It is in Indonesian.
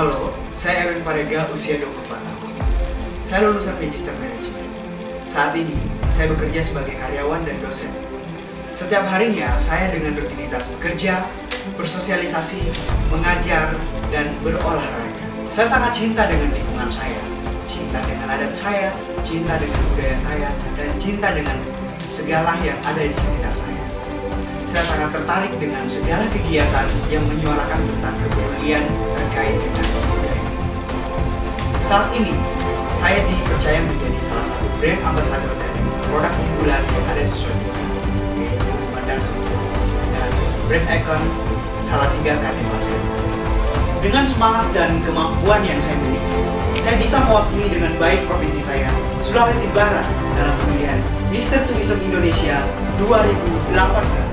Halo, saya Erwin Parega, usia 24 tahun. Saya lulusan Magister Management. Saat ini, saya bekerja sebagai karyawan dan dosen. Setiap harinya, saya dengan rutinitas bekerja, bersosialisasi, mengajar, dan berolahraga. Saya sangat cinta dengan lingkungan saya, cinta dengan adat saya, cinta dengan budaya saya, dan cinta dengan segala yang ada di sekitar saya. Saya sangat tertarik dengan segala kegiatan yang menyuarakan tentang kepedulian terkait dengan budaya. Saat ini, saya dipercaya menjadi salah satu brand ambassador dari produk unggulan yang ada di Sulawesi Barat, yaitu Bandar Suto dan brand icon Salatiga Carnival Center. Dengan semangat dan kemampuan yang saya miliki, saya bisa mewakili dengan baik provinsi saya, Sulawesi Barat, dalam pemilihan Mister Tourism Indonesia 2018.